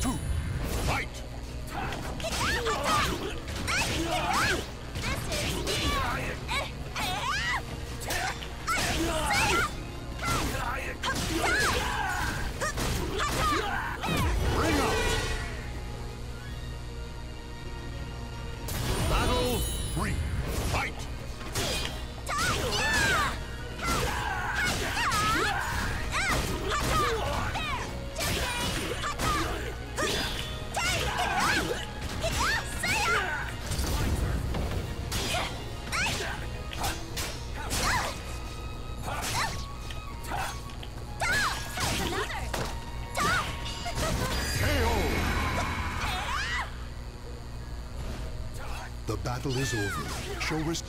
Two. The battle is over. Show res-